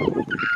Oh,